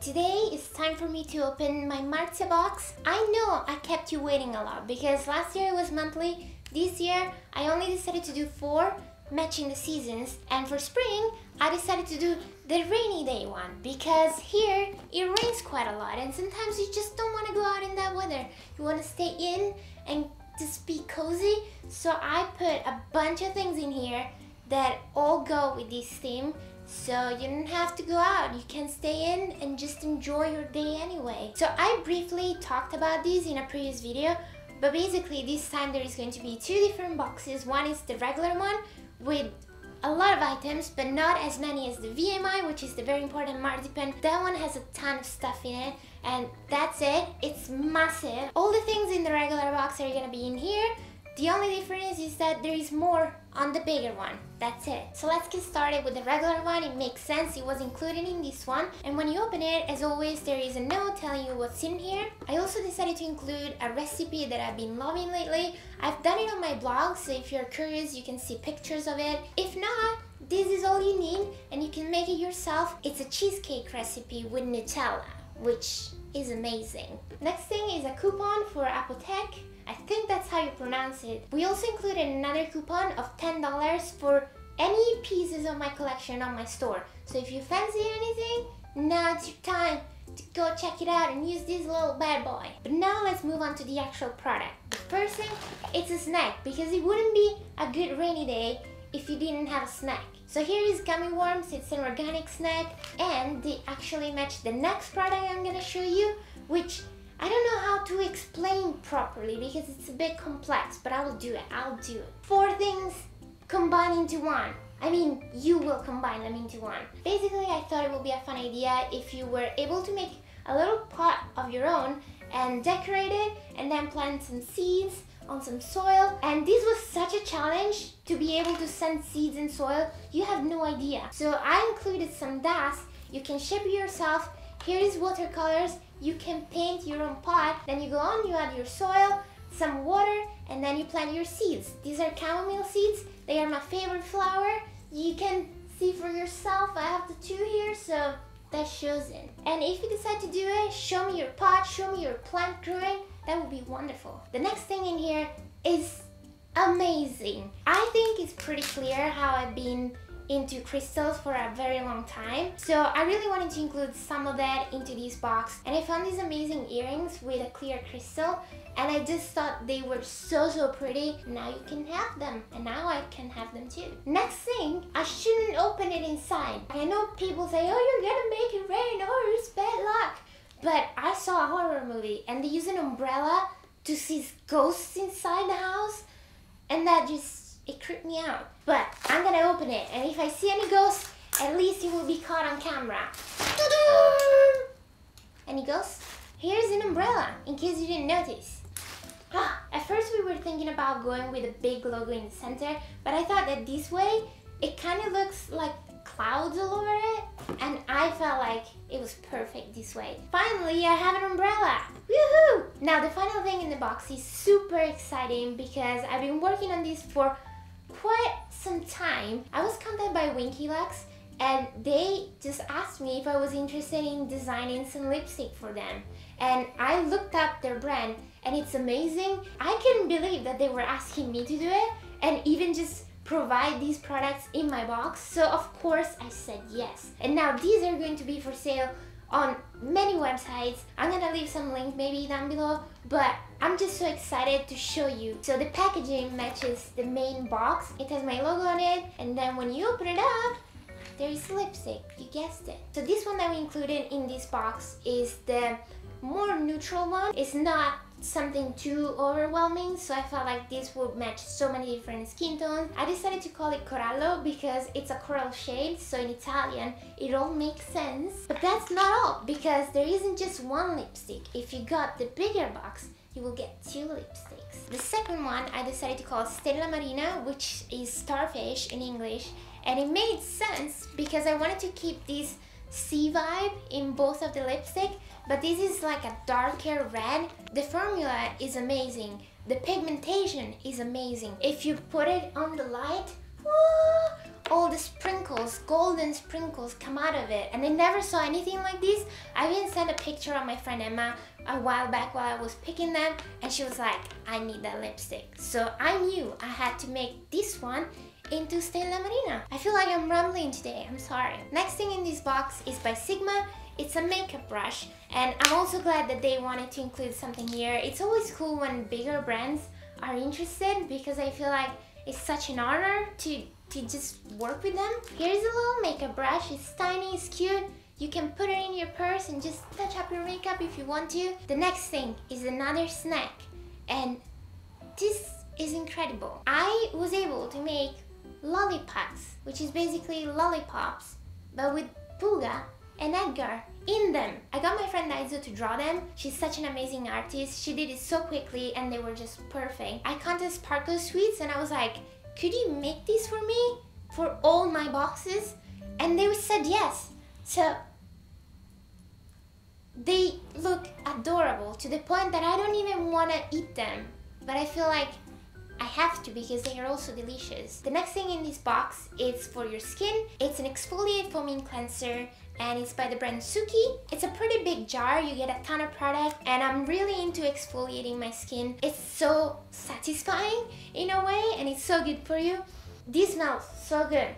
Today it's time for me to open my Marzia box. I know I kept you waiting a lot because last year it was monthly. This year I only decided to do four matching the seasons and for spring I decided to do the rainy day one because here it rains quite a lot and sometimes you just don't want to go out in that weather. You want to stay in and just be cozy. So I put a bunch of things in here that all go with this theme so you don't have to go out. You can stay in and just enjoy your day anyway. So i briefly talked about these in a previous video but basically this time there is going to be two different boxes. One is the regular one with a lot of items but not as many as the VMI which is the very important marzipan. That one has a ton of stuff in it and that's it. It's massive. All the things in the regular box are gonna be in here. The only difference is that there is more on the bigger one. That's it. So let's get started with the regular one. It makes sense. It was included in this one. And when you open it, as always, there is a note telling you what's in here. I also decided to include a recipe that I've been loving lately. I've done it on my blog, so if you're curious, you can see pictures of it. If not, this is all you need and you can make it yourself. It's a cheesecake recipe with Nutella, which is amazing. Next thing is a coupon for Apotheke. I think that's how you pronounce it. We also included another coupon of $10 for any pieces of my collection on my store. So if you fancy anything, now it's your time to go check it out and use this little bad boy. But now let's move on to the actual product. The first thing, it's a snack because it wouldn't be a good rainy day if you didn't have a snack. So here is gummy worms, it's an organic snack and they actually match the next product I'm gonna show you which I don't know how to explain properly because it's a bit complex but I will do it, I'll do it. Four things combine into one. I mean, you will combine them into one. Basically, I thought it would be a fun idea if you were able to make a little pot of your own and decorate it and then plant some seeds on some soil and this was such a challenge to be able to send seeds in soil you have no idea so I included some dust you can it yourself here is watercolors. You can paint your own pot. Then you go on you add your soil some water and then you plant your seeds. These are chamomile seeds. They are my favorite flower. You can see for yourself. I have the two here so that shows it. And if you decide to do it show me your pot show me your plant growing. That would be wonderful. The next thing in here is amazing. I think it's pretty clear how I've been into crystals for a very long time. So I really wanted to include some of that into this box and I found these amazing earrings with a clear crystal and I just thought they were so so pretty. Now you can have them and now I can have them too. Next thing, I shouldn't open it inside. I know people say, oh you're gonna make it rain, oh it's bad luck. But I saw a horror movie and they use an umbrella to see ghosts inside the house and that just, it creeped me out. But I'm gonna open it and if I see any ghosts, at least it will be caught on camera. Any ghosts? Here's an umbrella, in case you didn't notice. Ah, at first we were thinking about going with a big logo in the center, but I thought that this way, it kind of looks like clouds all over it and I felt like it was perfect this way. Finally, I have an umbrella! Woohoo! Now the final thing in the box is super exciting because I've been working on this for quite some time. I was contacted by Winky Lux and they just asked me if I was interested in designing some lipstick for them. And I looked up their brand and it's amazing. I couldn't believe that they were asking me to do it and even just provide these products in my box so of course I said yes and now these are going to be for sale on many websites I'm gonna leave some links maybe down below but I'm just so excited to show you so the packaging matches the main box it has my logo on it and then when you open it up there is lipstick you guessed it so this one that we included in this box is the more neutral one it's not something too overwhelming so I felt like this would match so many different skin tones. I decided to call it Corallo because it's a coral shade so in Italian it all makes sense. But that's not all because there isn't just one lipstick. If you got the bigger box you will get two lipsticks. The second one I decided to call Stella Marina which is starfish in English and it made sense because I wanted to keep this sea vibe in both of the lipstick but this is like a darker red. The formula is amazing. The pigmentation is amazing. If you put it on the light, ah, all the sprinkles, golden sprinkles come out of it. And I never saw anything like this. I even sent a picture of my friend Emma a while back while I was picking them and she was like, I need that lipstick. So I knew I had to make this one into Stella Marina. I feel like I'm rambling today, I'm sorry. Next thing in this box is by Sigma. It's a makeup brush and I'm also glad that they wanted to include something here. It's always cool when bigger brands are interested because I feel like it's such an honor to, to just work with them. Here's a little makeup brush. It's tiny, it's cute. You can put it in your purse and just touch up your makeup if you want to. The next thing is another snack and this is incredible. I was able to make lollipops, which is basically lollipops, but with Pooga and Edgar in them. I got my friend Naizu to draw them. She's such an amazing artist. She did it so quickly and they were just perfect. I contacted Sparkle Sweets and I was like, could you make these for me? For all my boxes? And they said yes. So they look adorable to the point that I don't even want to eat them. But I feel like I have to because they are also delicious. The next thing in this box is for your skin. It's an exfoliate foaming cleanser and it's by the brand Suki. It's a pretty big jar, you get a ton of product and I'm really into exfoliating my skin. It's so satisfying in a way and it's so good for you. This smells so good,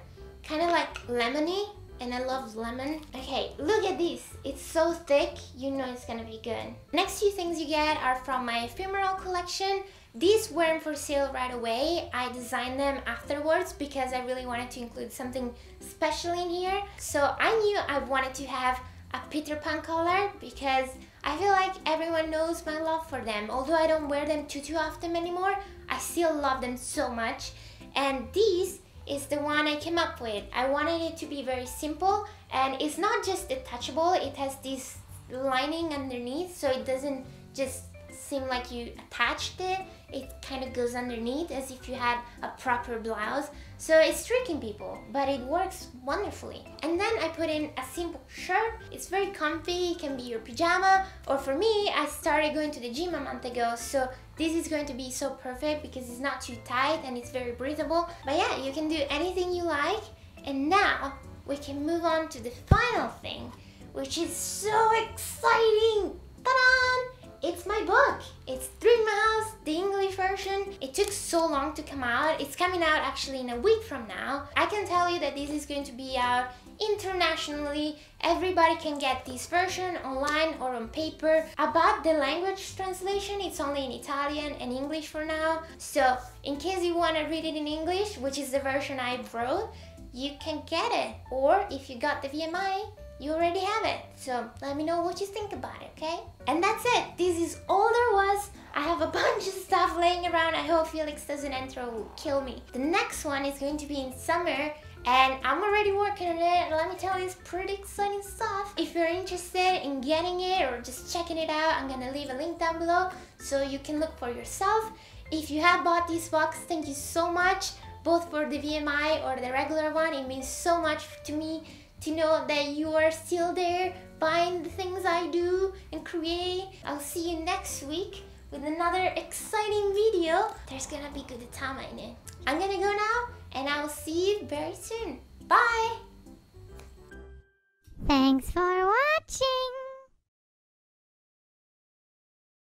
kind of like lemony and I love lemon. Okay, look at this. It's so thick, you know it's gonna be good. Next few things you get are from my ephemeral collection. These weren't for sale right away. I designed them afterwards because I really wanted to include something special in here. So I knew I wanted to have a Peter Pan collar because I feel like everyone knows my love for them. Although I don't wear them too too often anymore, I still love them so much. And this is the one I came up with. I wanted it to be very simple and it's not just detachable, it has this lining underneath so it doesn't just seem like you attached it it kind of goes underneath as if you had a proper blouse. So it's tricking people, but it works wonderfully. And then I put in a simple shirt. It's very comfy, it can be your pajama, or for me, I started going to the gym a month ago, so this is going to be so perfect because it's not too tight and it's very breathable. But yeah, you can do anything you like. And now we can move on to the final thing, which is so exciting. Ta-da! It's my book. It's Dream House, the English version. It took so long to come out. It's coming out actually in a week from now. I can tell you that this is going to be out internationally. Everybody can get this version online or on paper. About the language translation, it's only in Italian and English for now. So in case you want to read it in English, which is the version I wrote, you can get it. Or if you got the VMI, you already have it. So let me know what you think about it, okay? And that's it. This is all there was. I have a bunch of stuff laying around. I hope Felix doesn't enter will kill me. The next one is going to be in summer and I'm already working on it. Let me tell you, it's pretty exciting stuff. If you're interested in getting it or just checking it out, I'm gonna leave a link down below so you can look for yourself. If you have bought this box, thank you so much, both for the VMI or the regular one. It means so much to me to know that you are still there buying the things I do and create. I'll see you next week with another exciting video. There's gonna be good time in it. I'm gonna go now and I'll see you very soon. Bye! Thanks for watching!